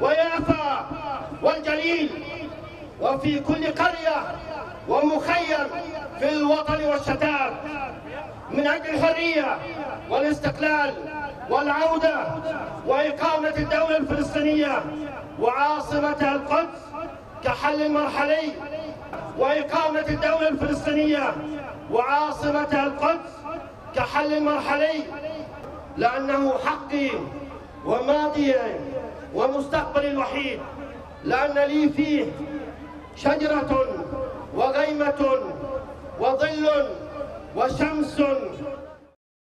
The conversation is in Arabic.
ويافا والجليل وفي كل قرية ومخيم في الوطن والشتات من أجل الحرية والاستقلال والعودة وإقامة الدولة الفلسطينية وعاصمتها القدس كحل مرحلي وإقامة الدولة الفلسطينية وعاصمتها القدس كحل مرحلي لأنه حقي وماضي ومستقبلي الوحيد لأن لي فيه شجرة وغيمة وظل وشمس